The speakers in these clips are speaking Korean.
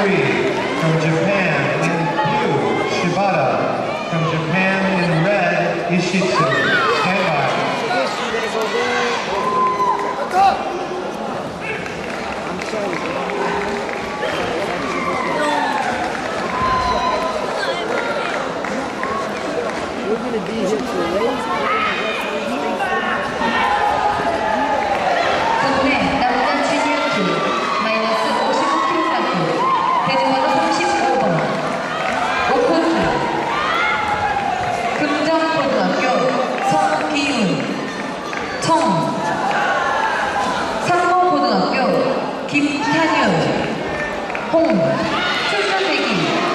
three from Japan in blue, Shibata. From Japan in red, Ishitsu. We're going to be here for raise. 금정고등학교 성기훈 청. 상모고등학교 김현유 홍 출전대기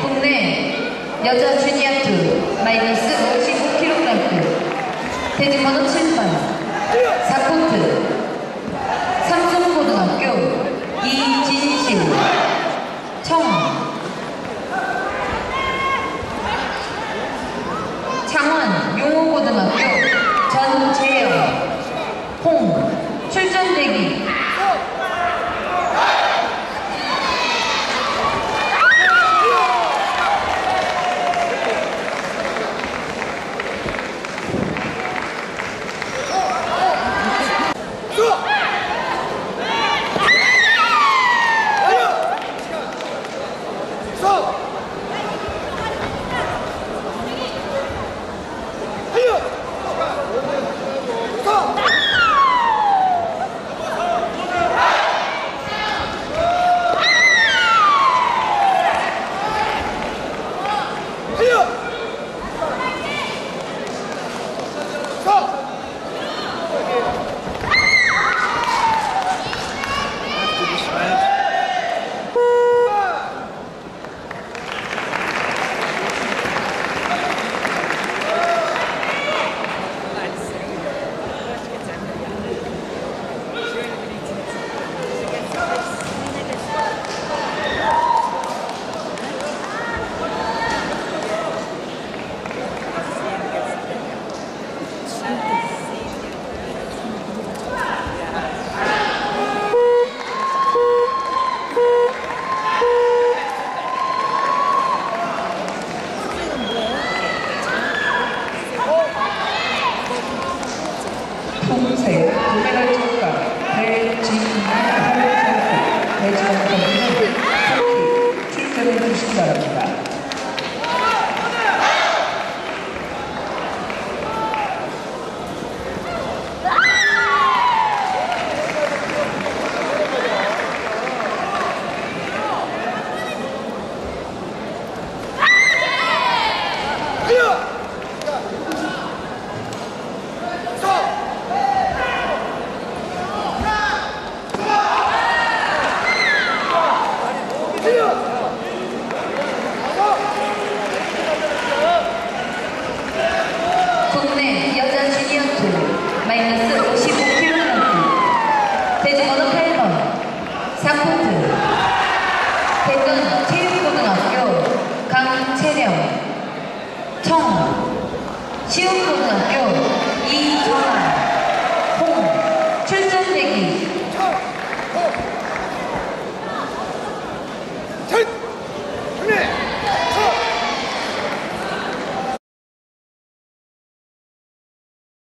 국내 여자 주니어 two 마이너스 55kg 대진번호 7번. 4코트 삼성고등학교 이진실 청 창원 용호고등학교 전재영 홍 출전대기 동생 도메달 총각 배진만 특히 출전해 주시기 바랍니다. 3포트 대전 체육고등학교 강채령 청. 시흥고등학교 이청